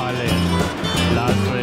I live. Last week.